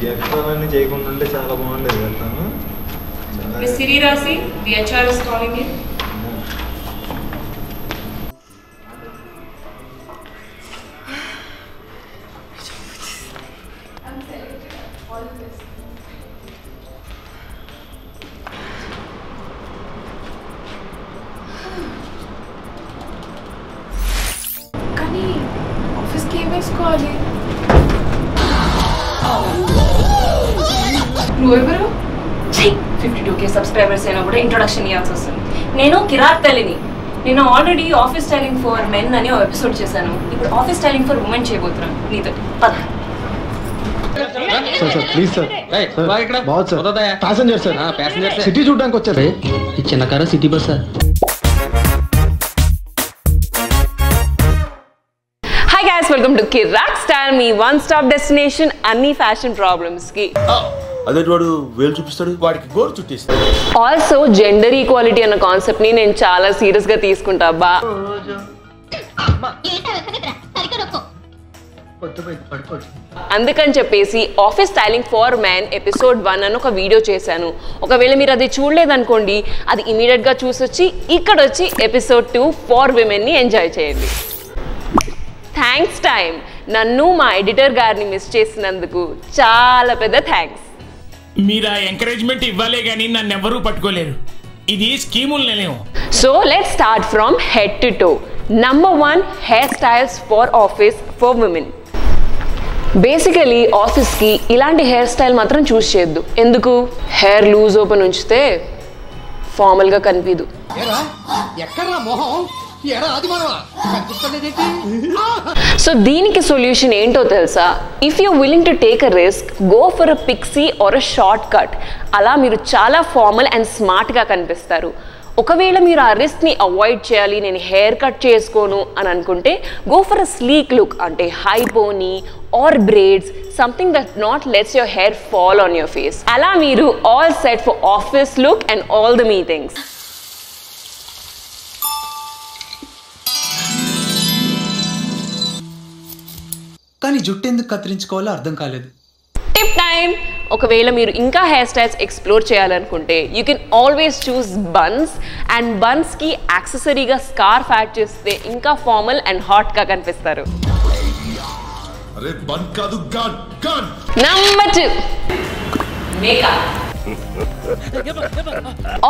వ్యర్థాలన్నీ చేయకుండా ఉంటే చాలా బాగుండేది వెళ్తాను Miss Siri Rasi, the HR is calling you. కానీ ఆఫీస్కి ఏం వేసుకోవాలి నువ్వెవరు ఫిఫ్టీ టూ కే సబ్స్క్రైబర్స్ అయినా కూడా ఇంట్రొడక్షన్ ఇవ్వాల్సి వస్తుంది. నేను కిరాక్ తల్లిని. నేను already office styling for men అని ఒక ఎపిసోడ్ చేశాను. ఇప్పుడు ఆఫీస్ స్టైలింగ్ ఫర్ ఉమెన్ చేయబోతున్నాను. నీతో. పద. సార్ సార్ ప్లీజ్ సార్ ఏయ్, సార్, బా ఇక్కడ. బాగుంది సార్. వదలదయ్యా. ప్యాసింజర్ సార్ ఆ, ప్యాసింజర్సే. సిటీ చూడడానికి వచ్చారు. ఈ చిన్న car city bossa hi guys welcome to Kirak style me one stop destination అన్ని ఫ్యాషన్ ప్రాబ్లమ్స్కి. అదే వాడు వేలు చూపిస్తాడు? వాడికి గోరు చుట్టిస్తాడు. ఆల్సో జెండర్ ఈక్వాలిటీ అన్న కాన్సెప్ట్ని నేను చాలా సీరియస్గా తీసుకుంటా బా అందుకని చెప్పేసి office styling for man episode one అని ఒక వీడియో చేశాను. ఒకవేళ మీరు అది చూడలేదనుకోండి అది ఇమీడియట్గా చూసొచ్చి ఇక్కడ వచ్చి ఎపిసోడ్ టూ ఫార్ విమెన్ని ఎంజాయ్ చేయండి. థ్యాంక్స్ టైం నన్ను మా ఎడిటర్ గారిని మిస్ చేసినందుకు చాలా పెద్ద థ్యాంక్స్ మీరు ఆ ఎంకరేజ్మెంట్ ఇవ్వాలే కానీ నన్ను ఎవ్వరూ పట్టుకోలేరు. ఇది స్కీములు నెలేము so let start from head to toe number one hair styles for office for women basically ఆఫీస్కి ఇలాంటి హెయిర్ స్టైల్ మాత్రం చూస్ చేయొద్దు. ఎందుకు? హెయిర్ లూజ్ ఓపెన్ ఉంచితే ఫార్మల్గా కనిపించదు ఎక్కడ్రా మొహం? సో దీనికి సొల్యూషన్ ఏంటో తెలుసా? If you willing to take a risk go for a pixie or a short cut అలా మీరు చాలా ఫార్మల్ అండ్ స్మార్ట్గా కనిపిస్తారు. ఒకవేళ మీరు ఆ రిస్క్ని అవాయిడ్ చేయాలి నేను హెయిర్ కట్ చేసుకోను అని అనుకుంటే go for a sleek look అంటే high pony or braids something that not lets your hair fall on your face అలా మీరు all set for office look and all the meetings కానీ జుట్టు ఎందుకు కత్తిరించుకోవాలో అర్థం కాలేదు. టిప్ టైం ఒకవేళ మీరు ఇంకా హెయిర్ స్టైల్స్ ఎక్స్ప్లోర్ చేయాలనుకుంటే you can always choose buns and బన్స్కి యాక్సెసరీగా స్కార్ఫ్ యాడ్ చేస్తే ఇంకా ఫార్మల్ అండ్ హాట్గా కనిపిస్తారు. అరే బన్ కాదు gone gone number two makeup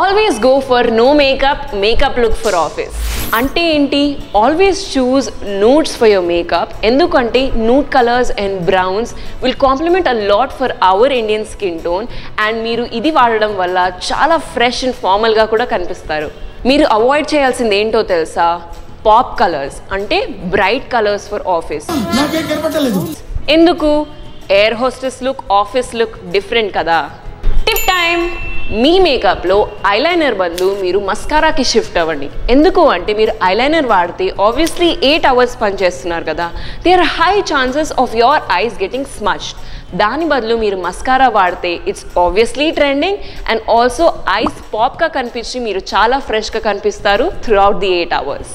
always go for no makeup makeup look for office అంటే ఏంటి? Always choose nudes for your makeup ఎందుకంటే nude colours and browns will compliment a lot for our Indian skin tone and మీరు ఇది వాడడం వల్ల చాలా fresh and ఫార్మల్గా కూడా కనిపిస్తారు. మీరు అవాయిడ్ చేయాల్సింది ఏంటో తెలుసా? పాప్ కలర్స్ అంటే బ్రైట్ కలర్స్ ఫర్ ఆఫీస్ ఎందుకు? Air hostess look office look different కదా. టైం మీ మేకప్లో ఐలైనర్ బదులు మీరు మస్కారాకి షిఫ్ట్ అవ్వండి. ఎందుకు అంటే మీరు ఐలైనర్ వాడితే ఆబ్వియస్లీ ఎయిట్ అవర్స్ పనిచేస్తున్నారు కదా. They are high chances of your eyes getting smudged దాని బదులు మీరు మస్కారా వాడితే it's obviously trending and also eyes పాప్గా కనిపించి మీరు చాలా ఫ్రెష్గా కనిపిస్తారు throughout the eight hours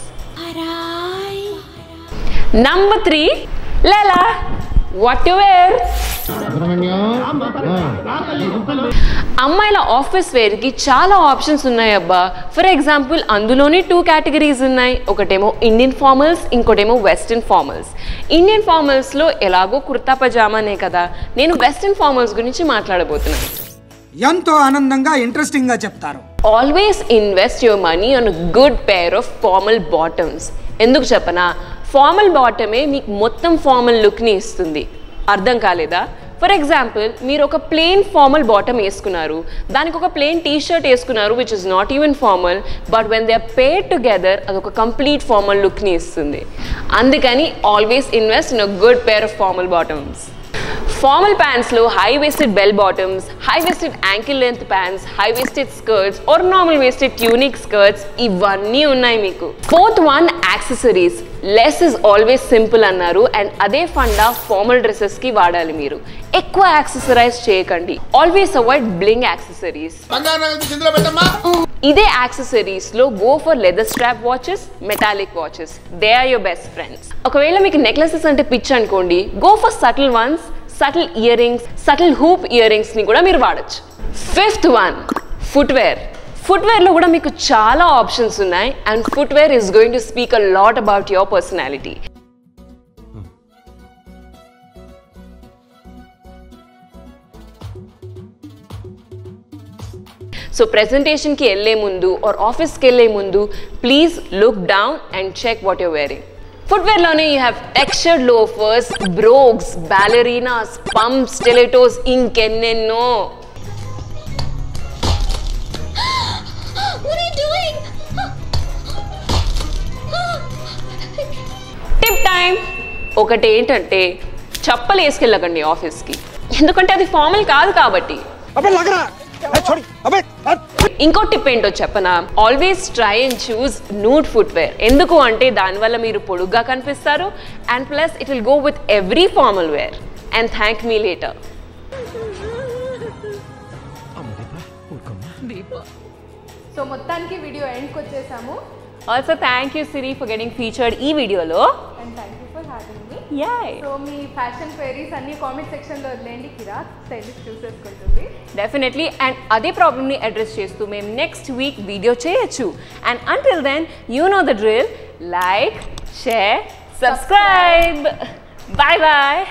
number three లేలా what to wear అమ్మాయిల ఆఫీస్ వేర్కి చాలా ఆప్షన్స్ ఉన్నాయి అబ్బా. ఫర్ ఎగ్జాంపుల్ అందులోనే టూ కేటగిరీస్ ఉన్నాయి. ఒకటేమో ఇండియన్ ఫార్మల్స్ ఇంకోటేమో వెస్ట్రన్ ఫార్మల్స్ ఇండియన్ ఫార్మల్స్లో ఎలాగో కుర్తా పజామానే కదా. నేను వెస్ట్రన్ ఫార్మల్స్ గురించి మాట్లాడబోతున్నాను. ఎంతో ఆనందంగా ఇంట్రెస్టింగ్గా చెప్తారు. Always invest your money on good pair of formal bottoms ఎందుకు చెప్పనా? ఫార్మల్ బాటమే మీకు మొత్తం ఫార్మల్ లుక్ని ఇస్తుంది. అర్థం కాలేదా? ఫర్ ఎగ్జాంపుల్ మీరు ఒక ప్లెయిన్ ఫార్మల్ బాటమ్ వేసుకున్నారు. దానికి ఒక ప్లెయిన్ టీ షర్ట్ వేసుకున్నారు which is not even formal but when they are pair together అది ఒక కంప్లీట్ ఫార్మల్ లుక్ని ఇస్తుంది. అందుకని always invest in a good pair of formal bottoms formal ప్యాంట్స్లో high waisted bell bottoms high waisted ankle length pants high waisted skirts or normal waisted tunic skirts ఇవన్నీ ఉన్నాయి మీకు. Fourth one accessories less is always simple అన్నారు. And అదే ఫండా formal డ్రెస్సెస్కి వాడాలి మీరు. ఎక్కువ accessorize చేయకండి. ఆల్వేస్ అవాయిడ్ బ్లింగ్ యాక్సెసరీస్ ఇదే యాక్సెసరీస్లో go for leather strap watches metallic watches they are your best friends ఒకవేళ మీకు నెక్లెసెస్ అంటే పిచ్ అనుకోండి go for subtle ones subtle earrings subtle hoop ear రింగ్స్ని కూడా మీరు వాడచ్చు. ఫిఫ్త్ వన్ ఫుట్వేర్ ఫుట్వేర్లో కూడా మీకు చాలా ఆప్షన్స్ ఉన్నాయి and footwear is going to speak a lot about your personality so ప్రెజెంటేషన్కి వెళ్ళే ముందు ఆర్ ఆఫీస్కి వెళ్ళే ముందు please look down and check what you're wearing ఫుట్వేర్లోనే you have textured loafers brogues ballerinas pumps stilettos ఇంకెన్నెన్నో time? ఒకటి ఏంటంటే చప్పలు వేసుకెళ్ళకండి ఆఫీస్కి. ఎందుకంటే అది ఫార్మల్ కాదు కాబట్టి. ఇంకో టిప్ ఏంటో చెప్పనా? Always try and choose nude footwear ఎందుకు అంటే దానివల్ల మీరు పొడుగ్గా కనిపిస్తారు and plus it will go with every formal wear and thank me later so మొత్తానికి వీడియో ఎండ్కి వచ్చేసాము. Also thank you Siri for getting featured ఈ వీడియోలో and thank you for having me yay so me fashion queries అన్ని comment సెక్షన్లో వదిలేండి Kira stylish చూసేసుకుంటుంది definitely and అదే ప్రాబ్లమ్ని అడ్రస్ చేస్తూ మేము నెక్స్ట్ వీక్ వీడియో చేయొచ్చు. And until then you know the drill like share subscribe bye bye